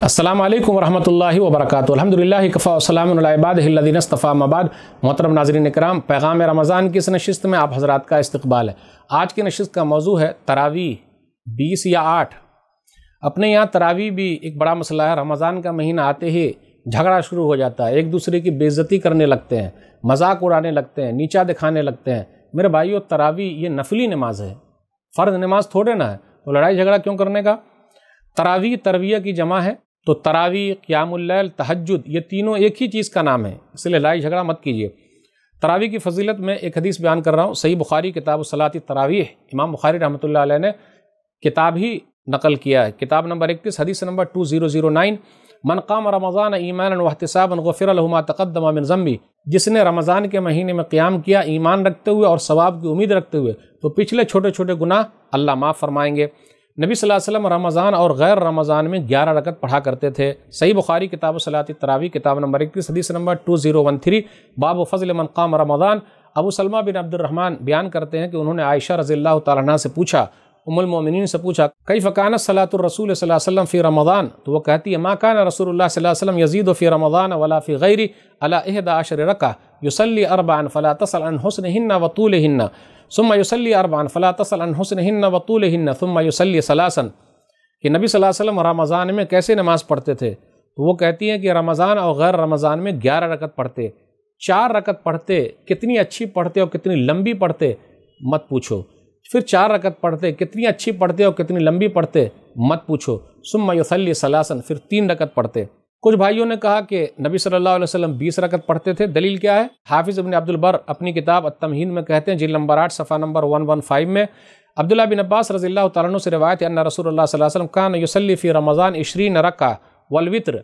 अस्सलाम वालेकुम वरहमतुल्लाहि वबरकातुहू अल्हम्दुलिल्लाह कफ़ा वसलामबादीनस्तफ़ा मबाद मोहतरम नाजरीन कराम पैगाम रमज़ान की इस नशस्त में आप हज़रात का इस्तकबाल है आज की नशस्त का मौजू है तरावी बीस या आठ अपने यहाँ तरावी भी एक बड़ा मसला है रमज़ान का महीना आते ही झगड़ा शुरू हो जाता है एक दूसरे की बेइज्जती करने लगते हैं मज़ाक उड़ाने लगते हैं नीचा दिखाने लगते हैं मेरे भाइयों तरावी ये नफली नमाज़ है फ़र्ज़ नमाज़ थोड़े ना है तो लड़ाई झगड़ा क्यों करने का तरावी तरविया की जमा है तो तरावी, क़्यामुल्लैल तहजद ये तीनों एक ही चीज़ का नाम है। इसलिए लड़ाई झगड़ा मत कीजिए। तरावी की फजीलत में एक हदीस बयान कर रहा हूँ। सही बुखारी, किताब सलाती तरावी इमाम बुखारी रहमत ने किताब ही नकल किया है। किताब नंबर इकतीस, हदीस number two zero zero nine मनकाम रमज़ान ईमान वहतसाबन गफ़िरमा तकदमा मिन ज़म्बी। जिसने रमज़ान के महीने में क़्याम किया, ईमान रखते हुए और सवाब की उम्मीद रखते हुए तो पिछले छोटे छोटे गुनाह अल्लाह माफ़ फरमाएँगे। नबी वसल्लम रमज़ान और गैर रमज़ान में ग्यारह रकत पढ़ा करते थे। सही बुखारी, किताब सलाती तरावी, किताब नंबर इक्कीस, हदीस number two zero one three बाब फजल मनकाम रमज़ान। अबू सलमा बिन अब्दुलरहमान बयान करते हैं कि उन्होंने आयशा रज़ी तला से पूछा उमुलमिन से पूछा कई फ़कान सलातरसूल वसल्लम फ़ी रमज़ान? तो वह कहती है, माँ कान रसूल वसल्लम यजीद फ़ी रमज़ान वला फ़ी गैरी अला अहदा अशर रका युसली अरबान फ़ला तसल हुसन हिन्ना वतूल हिन्ना सुम्मा युसली अरबान फ़ला तसल हुसन वतूल हिन्ना सुम्मा युसली सलासन कि नबी वसल्लम रमज़ान में कैसे नमाज़ पढ़ते थे? तो वो कहती हैं कि रमज़ान और गैर रमज़ान में ग्यारह रकत पढ़ते। चार रकत पढ़ते, कितनी अच्छी पढ़ते और कितनी लंबी पढ़ते? मत पूछो। फिर चार रकत पढ़ते, कितनी अच्छी पढ़ते और कितनी लंबी पढ़ते? मत पूछो। सुम्मा युसली सलासन, फिर तीन रकत पढ़ते। कुछ भाइयों ने कहा कि नबी सल्लल्लाहु अलैहि वसल्लम बीस रकत पढ़ते थे। दलील क्या है? हाफिज़ इबन अब्दुल बर अपनी किताब तमहीन में कहते हैं, जिल नंबर आठ, सफ़ा नंबर वन वन फाइव में अब्दुल्ला बिन अब्बास रज़ी तु से रवायत अन्ना रसूल वसल्लम कान युसली फ़ी रमज़ान इशरी रका वलवित्र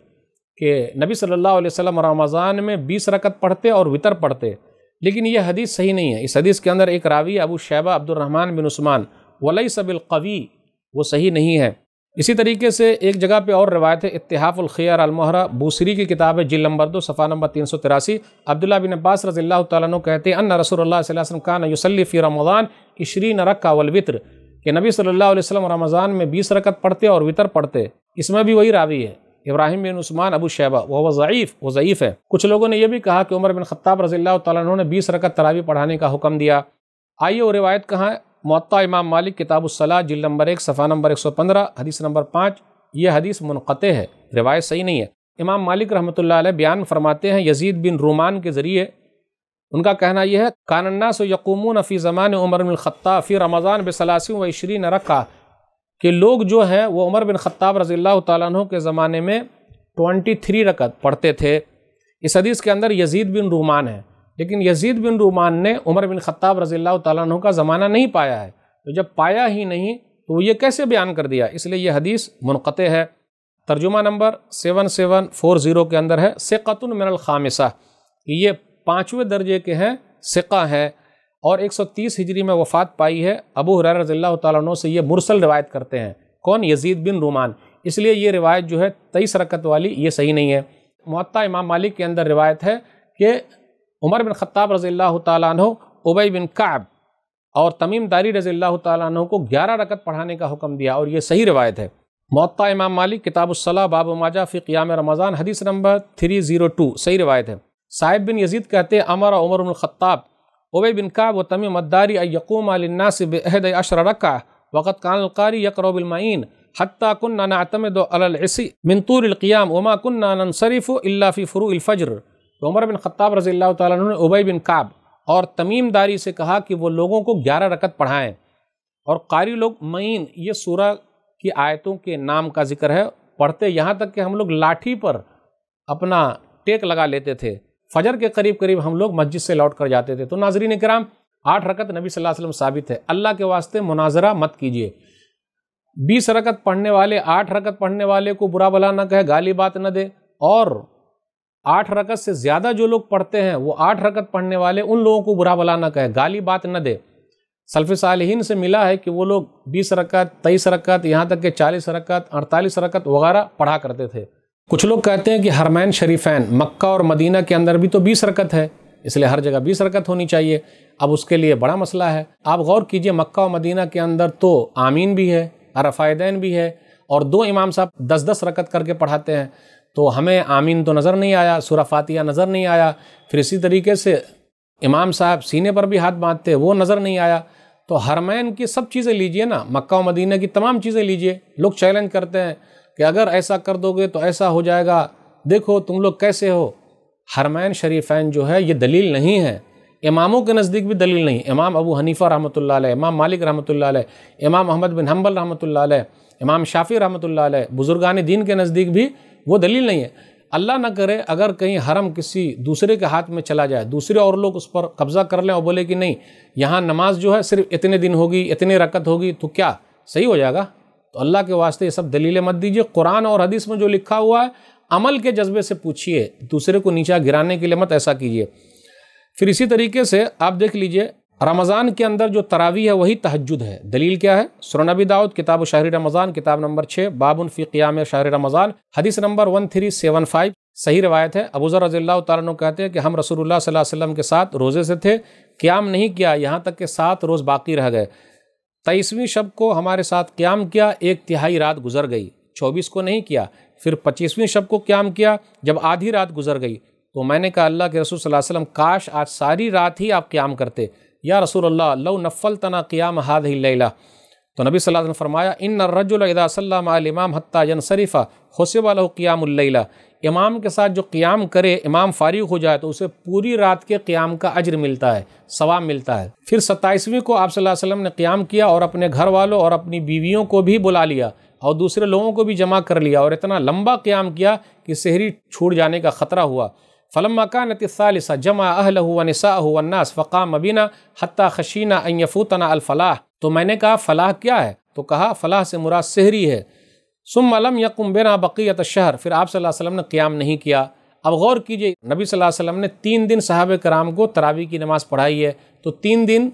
के नबी अलैहि वसल्लम रमज़ान में बीस रकत पढ़ते और वितर पढ़ते। लेकिन यह हदीस सही नहीं है। इस हदीस के अंदर एक रावी अबू शैबा अब्दुलरहमान बिन उस्मान वलई सबिल कवी, वो सही नहीं है। इसी तरीके से एक जगह पे और रवायत है इतिहाफ़ुलखियार अलमहरा, बूसरी की किताब है, जिल नंबर दो, सफ़ा नंबर तीन सौ तिरासी। अब्दुल्ला बिन अब्बास रज़ी तु कहते हैं, अन्न रसूल खान युसली फ़ी रमज़ान इशरी नरक का वलवित्र कि नबी सल्लल्लाहु अलैहि वसल्लम रमज़ान में बीस रकत पढ़ते और वितर पढ़ते। इसमें भी वही रावी है, इब्राहिम बिन उस्मान, अबू शैबा, वह ज़यीफ़ वो ज़यीफ़ है। कुछ लोगों ने यह भी कहा कि उमर बिन ख़त्ताब रज़ी तु ने बीस रकत तरावी पढ़ाने का हुक्म दिया। आइए वो रिवायत कहाँ मत्ता इमाम मालिक किताबुसला जिल नंबर एक, सफ़ा नंबर एक सौ पंद्रह, हदीस नंबर पाँच, ये हदीस मुनक़ है, रिवायत सही नहीं है। इमाम मालिक रहमत बयान फरमाते हैं, यजीद बिन रूमान के ज़रिए, उनका कहना यह है कानन्ना से यकूमून फ़ी ज़मान उमर बिन ख़त्ताब, फ़ी रमज़ान बसलासी व इशरी रखा कि लोग जो हैं, वो उमर बिन ख़त्ताब रज़ी तु के ज़माने में ट्वेंटी थ्री रकत पढ़ते थे। इस हदीस के अंदर यजीद बिन रूमान है। लेकिन यजीद बिन रूमान ने उमर बिन ख़त्ताब रज़ी तु का ज़माना नहीं पाया है। तो जब पाया ही नहीं तो ये कैसे बयान कर दिया? इसलिए यह हदीस मुनक़ है। तर्जुमा number seven seven four zero के अंदर है। सिक़तुन मिनल खामिसा। कि ये पाँचवें दर्जे के हैं सिक्का है। और 130 हिजरी में वफ़ात पाई है। अबू हुरैरा रज़ी तु से ये मुरसल रिवायत करते हैं। कौन? यजीद बिन रूमान। इसलिए ये रिवायत जो है, तेईस रकत वाली ये सही नहीं है। मुत्ता इमाम मालिक के अंदर रिवायत है कि उमर बिन ख़त्ताब रज़ी तु उबई बिन काब और तमीम दारी रज़ी तु को ग्यारह रकत पढ़ाने का हुक्म दिया और ये सही रवायत है। मुत्ता इमाम मालिक किताबुसला बाब माजा फ़ी क़ियाम रमज़ान, हदीस नंबर थ्री ज़ीरो टू, सही रवायत है। साहिब बिन यजीद कहते अमर उमर ख़त्ताब, उबई बिन काब व तमीम मद्दारी यकूम अलन्नास बेहद अशर रका वक़्त कानकारी यकरबिलमैन हत्ता कुन्ना नातमद अलसी मिनतूरक़ियाम वमा कुन्ना नसरफ़ फ़ी फ़ुरूफ़जर तो उमर बिन ख़त्ताब रज़ी अल्लाह ने उबई बिन काब और तमीमदारी से कहा कि वो लोगों को ग्यारह रकत पढ़ाएँ। और कारी लोग, मईन, ये सूरा की आयतों के नाम का ज़िक्र है। पढ़ते यहाँ तक कि हम लोग लाठी पर अपना टेक लगा लेते थे। फजर के करीब करीब हम लोग मस्जिद से लौट कर जाते थे। तो नाजरीन कराम, आठ रकत नबी सल्लल्लाहु अलैहि वसल्लम साबित है। अल्लाह के वास्ते मुनाजरा मत कीजिए। बीस रकत पढ़ने वाले, आठ रकत पढ़ने वाले को बुरा भला न कहे, गाली बात न दे। और आठ रकत से ज़्यादा जो लोग पढ़ते हैं, वो आठ रकत पढ़ने वाले उन लोगों को बुरा भला न कहे, गाली बात न दे। सल्फ़ सालहीन से मिला है कि वो लोग बीस रकत, तेईस रकत, यहाँ तक के चालीस रकत, अड़तालीस रकत वगैरह पढ़ा करते थे। कुछ लोग कहते हैं कि हरमैन शरीफैन, मक्का और मदीना के अंदर भी तो बीस रकत है, इसलिए हर जगह बीस रकत होनी चाहिए। अब उसके लिए बड़ा मसला है। आप गौर कीजिए, मक्का और मदीना के अंदर तो आमीन भी है अरफ़ायदैन भी है, और दो इमाम साहब दस दस रकत करके पढ़ाते हैं। तो हमें आमीन तो नज़र नहीं आया सूरा फातिया नज़र नहीं आया। फिर इसी तरीके से इमाम साहब सीने पर भी हाथ बांधते, वो नज़र नहीं आया। तो हरमैन की सब चीज़ें लीजिए ना, मक्का और मदीना की तमाम चीज़ें लीजिए। लोग चैलेंज करते हैं कि अगर ऐसा कर दोगे तो ऐसा हो जाएगा। देखो तुम लोग कैसे हो। हरमैन शरीफैन जो है, ये दलील नहीं है। इमामों के नज़दीक भी दलील नहीं। इमाम अबू हनीफ़ा रहमत इमाम मालिक रहमत इमाम अहमद बिन हम्बल रहमत इमाम शाफ़ी रहमत बुज़ुर्गान दीन के नज़दीक भी वो दलील नहीं है। अल्लाह ना करे, अगर कहीं हरम किसी दूसरे के हाथ में चला जाए, दूसरे और लोग उस पर कब्ज़ा कर लें और बोले कि नहीं, यहाँ नमाज़ जो है सिर्फ़ इतने दिन होगी, इतने रकत होगी तो क्या सही हो जाएगा? तो अल्लाह के वास्ते ये सब दलीलें मत दीजिए। कुरान और हदीस में जो लिखा हुआ है, अमल के जज्बे से पूछिए, दूसरे को नीचा गिराने के लिए मत ऐसा कीजिए। फिर इसी तरीके से आप देख लीजिए रमज़ान के अंदर जो तरावी है, वही तहजद है। दलील क्या है? सुरनबी दाऊद, किताब शाहर रमज़ान, किताब नंबर छः बाबुन फ़ी क़ियाम शाहरी रमज़ान, हदीस number one three seven five. सही रवायत है। अबूज़र रज़ी तु कहते हैं कि हम रसूलुल्लाह सल्लल्लाहु अलैहि वसल्लम के साथ रोज़े से थे, क़्याम नहीं किया, यहाँ तक के सात रोज़ बाकी रह गए। तेईसवीं शब को हमारे साथ क्याम किया, एक तिहाई रात गुजर गई, चौबीस को नहीं किया, फिर पच्चीसवीं शब को क्याम किया, जब आधी रात गुजर गई। तो मैंने कहा, अल्लाह के रसूल सल्लल्लाहु अलैहि वसल्लम, काश आज सारी रात ही आप क्याम करते। या रसूल अल्लाह लव नफ़ल तना क़ियाम हाद लैला तो नबी सल्लल्लाहु अलैहि वसल्लम फरमाया इन रजुल इदा सल्लम हत्ता जन शरीफ़ा हुसब क़ियामुल्लैला इमाम के साथ जो क़ियाम करे, इमाम फारिग हो जाए तो उसे पूरी रात के क़ियाम का अज्र मिलता है, सवाब मिलता है। फिर सत्ताईसवीं को आप सल्लल्लाहु अलैहि वसल्लम ने क़ियाम किया और अपने घर वालों और अपनी बीवियों को भी बुला लिया और दूसरे लोगों को भी जमा कर लिया और इतना लंबा क़्याम किया कि शहरी छूट जाने का ख़तरा हुआ। फ़लम का जमा अहल नसा वन्नास फ़क़ाम मबीना हती खशीना अयफूतना अलफ़लाह तो मैंने कहा फ़लाह क्या है तो कहा फ़लाह से मुराद शहरी है सुम अलम यकुम बिना बक़ीत शहर फिर आप सल्लल्लाहु अलैहि वसल्लम ने क़्याम नहीं किया अब गौर कीजिए नबी सल्लल्लाहु अलैहि वसल्लम ने तीन दिन साहब कराम को तरावी की नमाज़ पढ़ाई है तो तीन दिन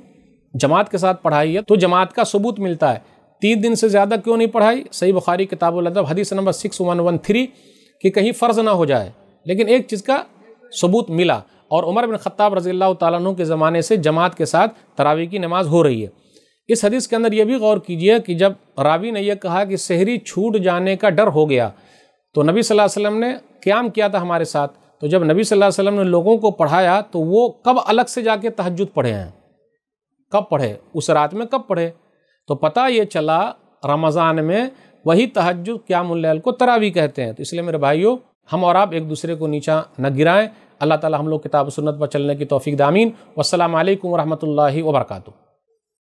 जमात के साथ पढ़ाई है तो जमात का सबूत मिलता है तीन दिन से ज़्यादा क्यों नहीं पढ़ाई सही बुखारी किताबुल हदीस number six one one three कि कहीं फ़र्ज़ ना हो जाए लेकिन एक चीज़ का सबूत मिला और उमर बिन ख़त्ताब रज़ी अल्लाह के ज़माने से जमात के साथ तरावी की नमाज़ हो रही है। इस हदीस के अंदर यह भी गौर कीजिए कि जब रावी ने यह कहा कि शहरी छूट जाने का डर हो गया तो नबी सल्लल्लाहु अलैहि वसल्लम ने क्याम किया था हमारे साथ। तो जब नबी सल्लल्लाहु अलैहि वसल्लम ने लोगों को पढ़ाया तो वो कब अलग से जाके तहजद पढ़े हैं? कब पढ़े? उस रात में कब पढ़े? तो पता ये चला, रमज़ान में वही तहजद क्या मुल्ल को तरावी कहते हैं। तो इसलिए मेरे भाइयों हम और आप एक दूसरे को नीचा न गिराएँ। अल्लाह ताला हम लोग किताब सुन्नत पर चलने की तोफ़ी दामीन वसलम वरहमल वर्का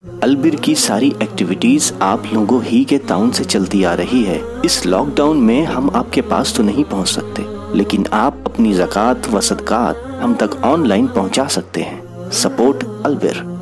अलबिर की सारी एक्टिविटीज़ आप लोगों ही के ताउन से चलती आ रही है। इस लॉकडाउन में हम आपके पास तो नहीं पहुँच सकते, लेकिन आप अपनी जक़ात व सदकात हम तक ऑनलाइन पहुँचा सकते हैं। सपोर्ट अलबिर।